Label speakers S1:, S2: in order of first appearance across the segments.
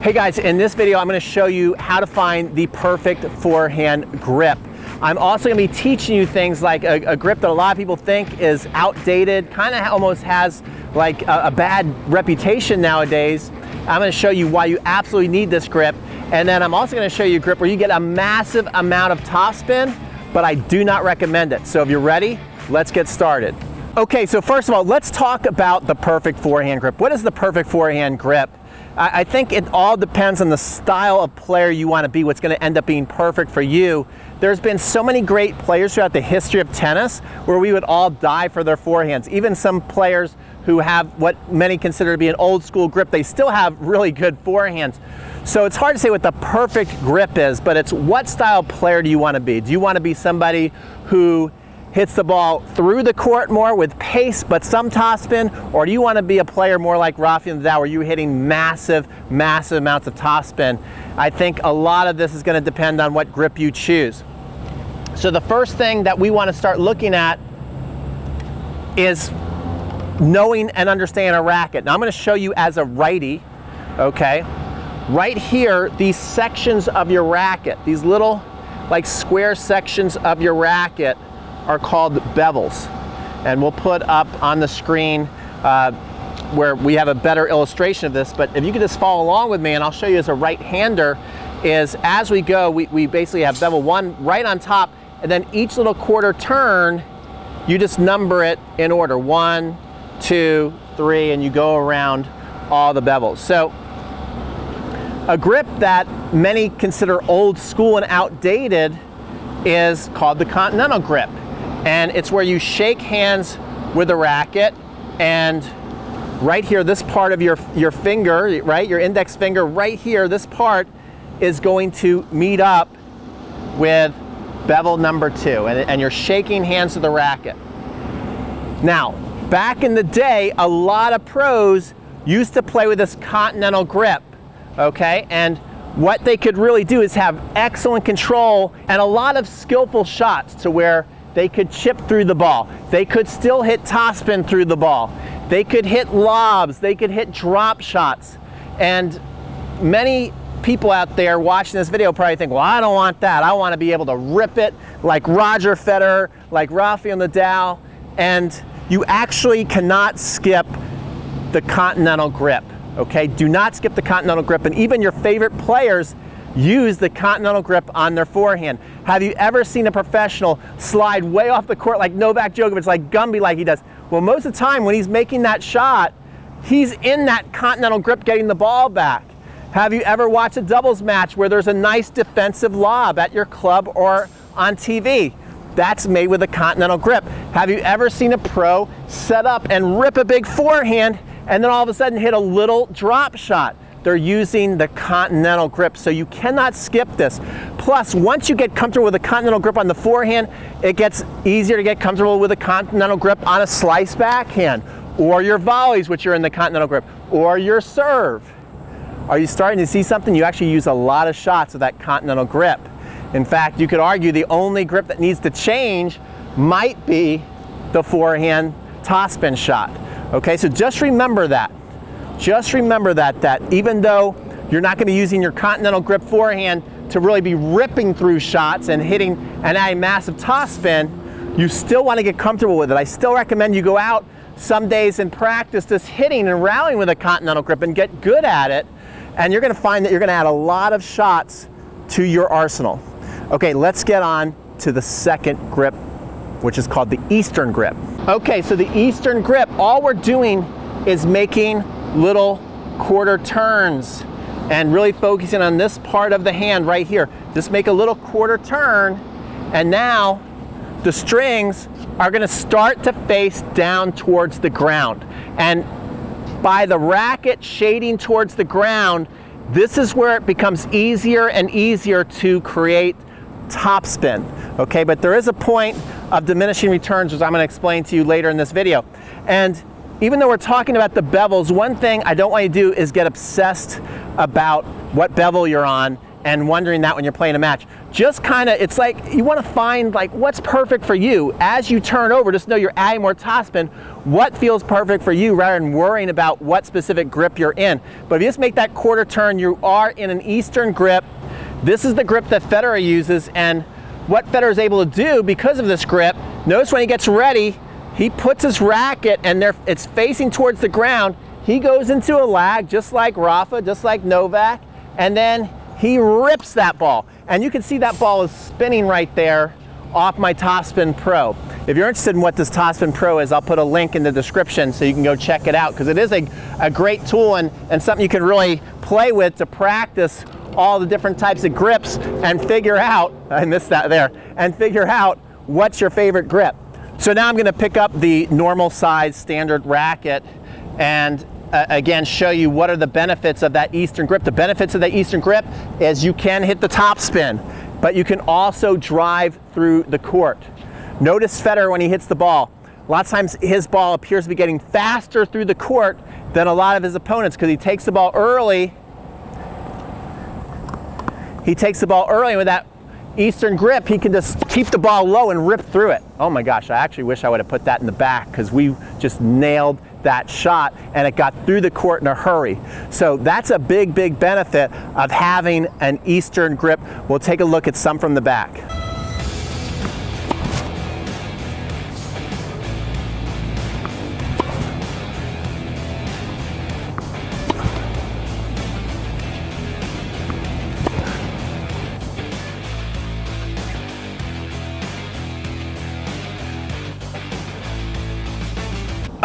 S1: Hey guys, in this video I'm going to show you how to find the perfect forehand grip. I'm also going to be teaching you things like a, a grip that a lot of people think is outdated, kind of almost has like a, a bad reputation nowadays. I'm going to show you why you absolutely need this grip. And then I'm also going to show you a grip where you get a massive amount of topspin, but I do not recommend it. So if you're ready, let's get started. Okay, so first of all, let's talk about the perfect forehand grip. What is the perfect forehand grip? I, think it all depends on the style of player you want to be, what's going to end up being perfect for you. There's been so many great players throughout the history of tennis where we would all die for their forehands. Even some players who have what many consider to be an old school grip, they still have really good forehands. So it's hard to say what the perfect grip is, but it's what style player do you want to be? Do you want to be somebody who hits the ball through the court more with pace but some topspin, or do you want to be a player more like Rafael Nadal where you're hitting massive, massive amounts of topspin? I think a lot of this is going to depend on what grip you choose. So the first thing that we want to start looking at is knowing and understanding a racket. Now I'm going to show you as a righty, okay? Right here, these sections of your racket, these little like square sections of your racket are called bevels. And we'll put up on the screen uh, where we have a better illustration of this, but if you could just follow along with me and I'll show you as a right-hander, is as we go, we, we basically have bevel one right on top, and then each little quarter turn, you just number it in order. One, two, three, and you go around all the bevels. So a grip that many consider old school and outdated is called the Continental grip and it's where you shake hands with a racket and right here, this part of your, your finger, right, your index finger right here, this part is going to meet up with bevel number two and, and you're shaking hands with the racket. Now, back in the day, a lot of pros used to play with this continental grip, okay? And what they could really do is have excellent control and a lot of skillful shots to where they could chip through the ball. They could still hit topspin through the ball. They could hit lobs. They could hit drop shots. And many people out there watching this video probably think, well, I don't want that. I want to be able to rip it like Roger Federer, like Rafael Nadal. And you actually cannot skip the continental grip, okay? Do not skip the continental grip. And even your favorite players use the continental grip on their forehand. Have you ever seen a professional slide way off the court like Novak Djokovic, like Gumby like he does? Well, most of the time when he's making that shot, he's in that continental grip getting the ball back. Have you ever watched a doubles match where there's a nice defensive lob at your club or on TV? That's made with a continental grip. Have you ever seen a pro set up and rip a big forehand and then all of a sudden hit a little drop shot? They're using the Continental grip, so you cannot skip this. Plus, once you get comfortable with the Continental grip on the forehand, it gets easier to get comfortable with the Continental grip on a slice backhand, or your volleys, which are in the Continental grip, or your serve. Are you starting to see something? You actually use a lot of shots of that Continental grip. In fact, you could argue the only grip that needs to change might be the forehand topspin shot. Okay, so just remember that. Just remember that, that even though you're not going to be using your continental grip forehand to really be ripping through shots and hitting and adding massive topspin, you still want to get comfortable with it. I still recommend you go out some days and practice just hitting and rallying with a continental grip and get good at it. And you're going to find that you're going to add a lot of shots to your arsenal. Okay, let's get on to the second grip, which is called the Eastern grip. Okay, so the Eastern grip, all we're doing is making little quarter turns and really focusing on this part of the hand right here. Just make a little quarter turn and now the strings are gonna start to face down towards the ground. And by the racket shading towards the ground, this is where it becomes easier and easier to create topspin. Okay, but there is a point of diminishing returns, which I'm gonna explain to you later in this video. And even though we're talking about the bevels, one thing I don't want you to do is get obsessed about what bevel you're on and wondering that when you're playing a match. just kind of, it's like you want to find like what's perfect for you. As you turn over, just know you're adding more topspin. What feels perfect for you rather than worrying about what specific grip you're in. But if you just make that quarter turn, you are in an Eastern grip. This is the grip that Federer uses and what Federer is able to do because of this grip, notice when he gets ready, he puts his racket and it's facing towards the ground. He goes into a lag just like Rafa, just like Novak, and then he rips that ball. And you can see that ball is spinning right there off my Topspin Pro. If you're interested in what this Topspin Pro is, I'll put a link in the description so you can go check it out because it is a, a great tool and, and something you can really play with to practice all the different types of grips and figure out, I missed that there, and figure out what's your favorite grip. So now I'm gonna pick up the normal size standard racket and uh, again show you what are the benefits of that Eastern grip. The benefits of the Eastern grip is you can hit the top spin, but you can also drive through the court. Notice Federer when he hits the ball. A lot of times his ball appears to be getting faster through the court than a lot of his opponents because he takes the ball early he takes the ball early with that Eastern grip, he can just keep the ball low and rip through it. Oh my gosh, I actually wish I would have put that in the back because we just nailed that shot and it got through the court in a hurry. So that's a big, big benefit of having an Eastern grip. We'll take a look at some from the back.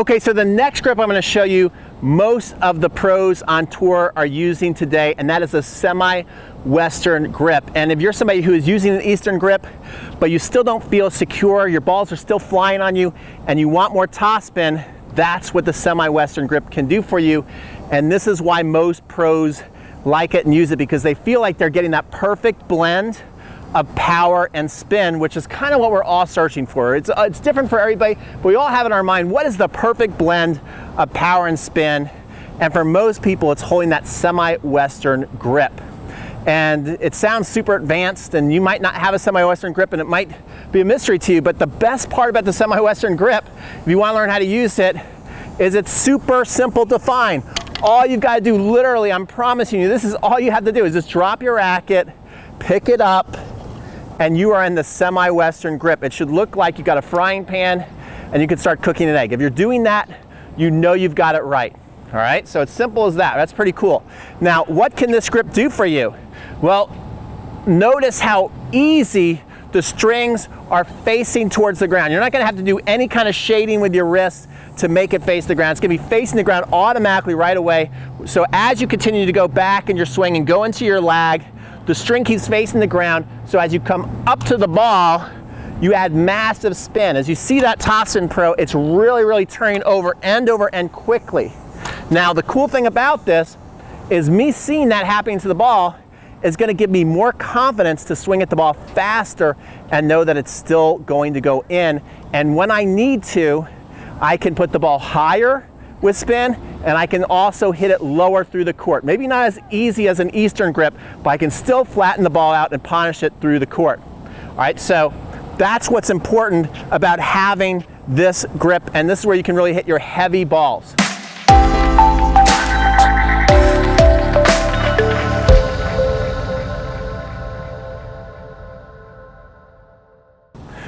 S1: Okay, so the next grip I'm gonna show you, most of the pros on tour are using today, and that is a semi-Western grip. And if you're somebody who is using an Eastern grip, but you still don't feel secure, your balls are still flying on you, and you want more topspin, that's what the semi-Western grip can do for you. And this is why most pros like it and use it because they feel like they're getting that perfect blend of power and spin, which is kind of what we're all searching for. It's, uh, it's different for everybody, but we all have in our mind what is the perfect blend of power and spin. And for most people, it's holding that semi-Western grip. And it sounds super advanced, and you might not have a semi-Western grip, and it might be a mystery to you, but the best part about the semi-Western grip, if you want to learn how to use it, is it's super simple to find. All you've got to do, literally, I'm promising you, this is all you have to do, is just drop your racket, pick it up, and you are in the semi-western grip. It should look like you've got a frying pan and you can start cooking an egg. If you're doing that, you know you've got it right. All right, so it's simple as that. That's pretty cool. Now, what can this grip do for you? Well, notice how easy the strings are facing towards the ground. You're not gonna have to do any kind of shading with your wrist to make it face the ground. It's gonna be facing the ground automatically right away. So as you continue to go back in your swing and go into your lag, the string keeps facing the ground, so as you come up to the ball, you add massive spin. As you see that Topspin Pro, it's really, really turning over end over end quickly. Now, the cool thing about this is me seeing that happening to the ball is gonna give me more confidence to swing at the ball faster and know that it's still going to go in. And when I need to, I can put the ball higher with spin and I can also hit it lower through the court. Maybe not as easy as an Eastern grip, but I can still flatten the ball out and punish it through the court. All right, so that's what's important about having this grip, and this is where you can really hit your heavy balls.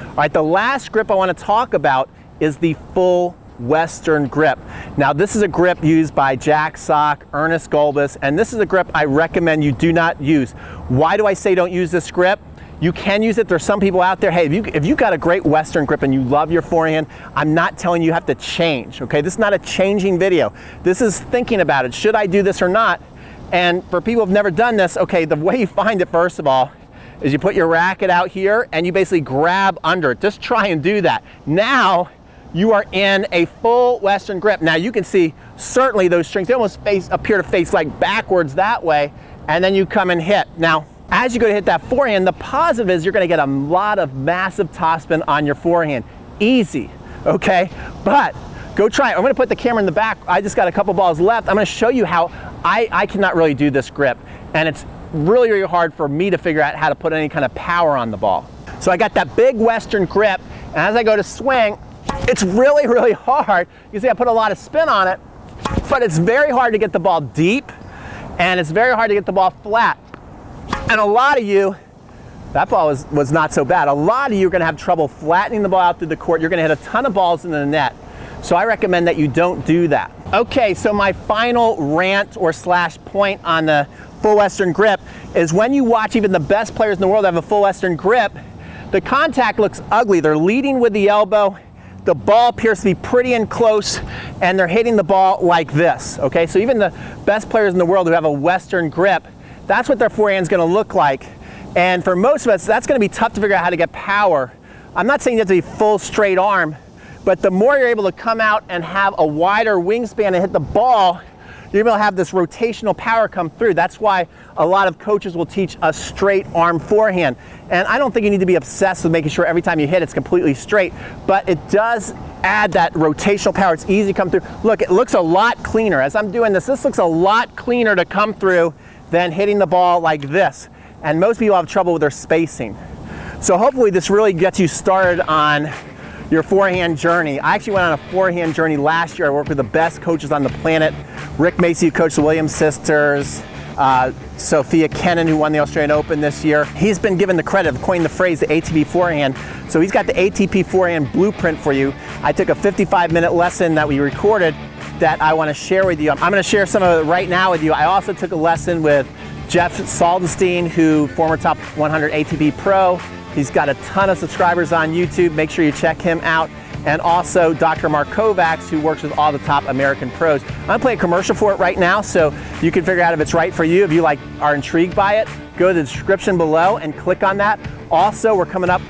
S1: All right, the last grip I want to talk about is the full Western grip. Now this is a grip used by Jack Sock, Ernest Gulbis, and this is a grip I recommend you do not use. Why do I say don't use this grip? You can use it. There's some people out there, hey, if you, if you got a great Western grip and you love your forehand, I'm not telling you you have to change, okay? This is not a changing video. This is thinking about it. Should I do this or not? And for people who've never done this, okay, the way you find it, first of all, is you put your racket out here and you basically grab under it. Just try and do that. Now, you are in a full Western grip. Now you can see certainly those strings, they almost face, appear to face like backwards that way, and then you come and hit. Now, as you go to hit that forehand, the positive is you're gonna get a lot of massive topspin on your forehand. Easy, okay? But go try it. I'm gonna put the camera in the back. I just got a couple balls left. I'm gonna show you how I, I cannot really do this grip. And it's really, really hard for me to figure out how to put any kind of power on the ball. So I got that big Western grip, and as I go to swing, it's really, really hard. You see I put a lot of spin on it, but it's very hard to get the ball deep, and it's very hard to get the ball flat. And a lot of you, that ball was, was not so bad. A lot of you are gonna have trouble flattening the ball out through the court. You're gonna hit a ton of balls into the net. So I recommend that you don't do that. Okay, so my final rant or slash point on the full Western grip is when you watch even the best players in the world have a full Western grip, the contact looks ugly. They're leading with the elbow. The ball appears to be pretty in close and they're hitting the ball like this, okay? So even the best players in the world who have a Western grip, that's what their forehand's gonna look like. And for most of us, that's gonna be tough to figure out how to get power. I'm not saying you have to be full straight arm, but the more you're able to come out and have a wider wingspan and hit the ball, you're gonna have this rotational power come through. That's why a lot of coaches will teach a straight arm forehand. And I don't think you need to be obsessed with making sure every time you hit it's completely straight, but it does add that rotational power. It's easy to come through. Look, it looks a lot cleaner. As I'm doing this, this looks a lot cleaner to come through than hitting the ball like this. And most people have trouble with their spacing. So hopefully this really gets you started on your forehand journey. I actually went on a forehand journey last year. I worked with the best coaches on the planet. Rick Macci, who coached the Williams sisters, uh, Sofia Kenin, who won the Australian Open this year. He's been given the credit of coining the phrase the ATP forehand. So he's got the ATP forehand blueprint for you. I took a 55 minute lesson that we recorded that I want to share with you. I'm going to share some of it right now with you. I also took a lesson with Jeff Salzenstein, who former top 100 ATP pro. He's got a ton of subscribers on YouTube. Make sure you check him out. And also Dr. Mark Kovacs, who works with all the top American pros. I'm gonna play a commercial for it right now, so you can figure out if it's right for you. If you like are intrigued by it, go to the description below and click on that. Also, we're coming up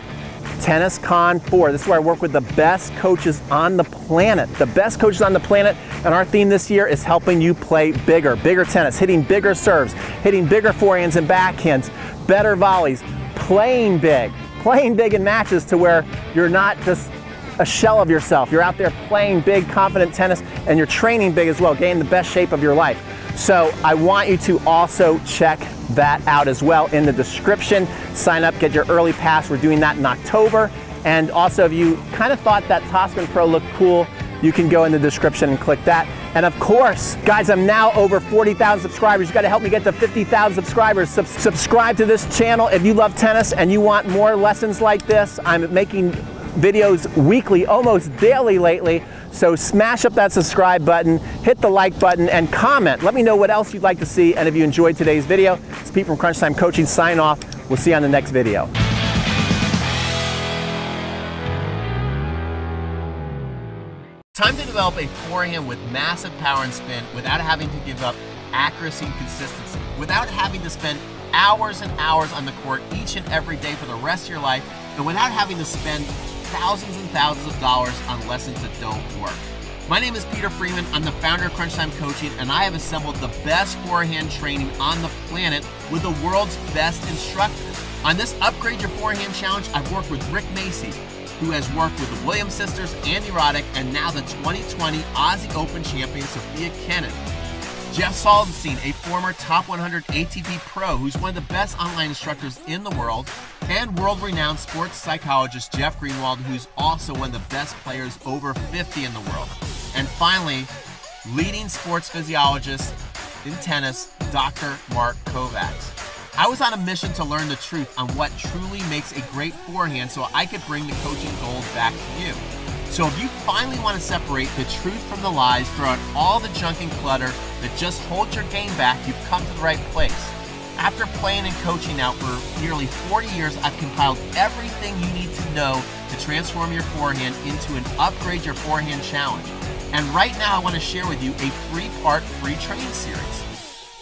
S1: Tennis Con 4. This is where I work with the best coaches on the planet. The best coaches on the planet. And our theme this year is helping you play bigger, bigger tennis, hitting bigger serves, hitting bigger forehands and backhands, better volleys, playing big, playing big in matches to where you're not just a shell of yourself. You're out there playing big, confident tennis, and you're training big as well, getting the best shape of your life. So I want you to also check that out as well in the description. Sign up, get your early pass. We're doing that in October. And also, if you kind of thought that Topspin Pro looked cool, you can go in the description and click that. And of course, guys, I'm now over 40,000 subscribers. You gotta help me get to 50,000 subscribers. Sub subscribe to this channel if you love tennis and you want more lessons like this. I'm making videos weekly, almost daily lately. So smash up that subscribe button, hit the like button, and comment. Let me know what else you'd like to see, and if you enjoyed today's video. It's Pete from Crunch Time Coaching, sign off. We'll see you on the next video.
S2: Develop a forehand with massive power and spin without having to give up accuracy and consistency, without having to spend hours and hours on the court each and every day for the rest of your life, and without having to spend thousands and thousands of dollars on lessons that don't work. My name is Peter Freeman. I'm the founder of Crunch Time Coaching, and I have assembled the best forehand training on the planet with the world's best instructors. On this Upgrade Your Forehand Challenge, I've worked with Rick Macci, who has worked with the Williams sisters, Andy Roddick, and now the 2020 Aussie Open champion, Sofia Kenin. Jeff Salzenstein, a former top 100 ATP pro who's one of the best online instructors in the world, and world renowned sports psychologist Jeff Greenwald, who's also one of the best players over 50 in the world. And finally, leading sports physiologist in tennis, Dr. Mark Kovacs. I was on a mission to learn the truth on what truly makes a great forehand so I could bring the coaching gold back to you. So if you finally want to separate the truth from the lies, throw out all the junk and clutter that just holds your game back, you've come to the right place. After playing and coaching now for nearly 40 years, I've compiled everything you need to know to transform your forehand into an Upgrade Your Forehand Challenge. And right now, I want to share with you a three part free training series.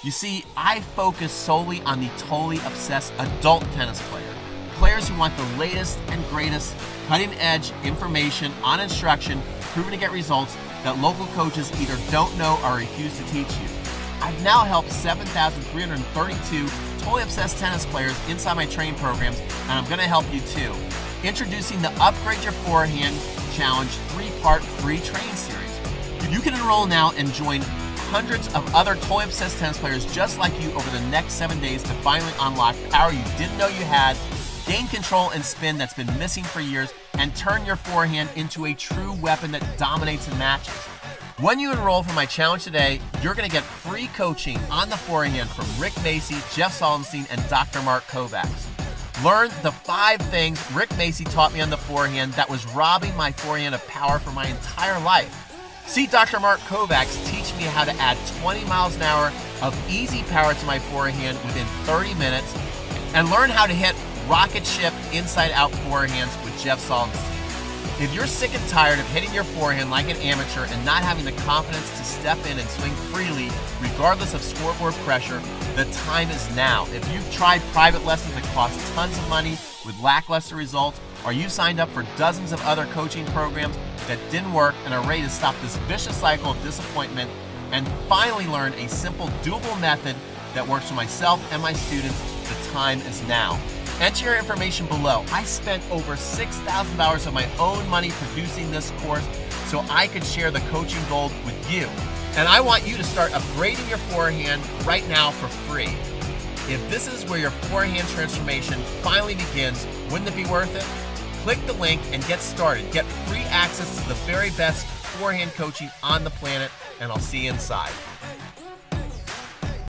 S2: You see, I focus solely on the totally obsessed adult tennis player players who want the latest and greatest cutting edge information on instruction proven to get results that local coaches either don't know or refuse to teach you. I've now helped 7,332 totally obsessed tennis players inside my training programs, and I'm going to help you too. Introducing the Upgrade Your Forehand Challenge three part free training series. You can enroll now and join hundreds of other Toy obsessed tennis players just like you over the next seven days to finally unlock power you didn't know you had, gain control and spin that's been missing for years, and turn your forehand into a true weapon that dominates in matches. When you enroll for my challenge today, you're going to get free coaching on the forehand from Rick Macci, Jeff Salzenstein, and Dr. Mark Kovacs. Learn the five things Rick Macci taught me on the forehand that was robbing my forehand of power for my entire life. See Dr. Mark Kovacs teach me how to add 20 miles an hour of easy power to my forehand within 30 minutes and learn how to hit rocket ship inside out forehands with Jeff Salzenstein. If you're sick and tired of hitting your forehand like an amateur and not having the confidence to step in and swing freely, regardless of scoreboard pressure, the time is now. If you've tried private lessons that cost tons of money with lackluster results, or you signed up for dozens of other coaching programs that didn't work and are ready to stop this vicious cycle of disappointment and finally learn a simple, doable method that works for myself and my students, the time is now. Enter your information below. I spent over $6,000 of my own money producing this course so I could share the coaching gold with you. And I want you to start upgrading your forehand right now for free. If this is where your forehand transformation finally begins, wouldn't it be worth it? Click the link and get started. Get free access to the very best forehand coaching on the planet, and I'll see you inside.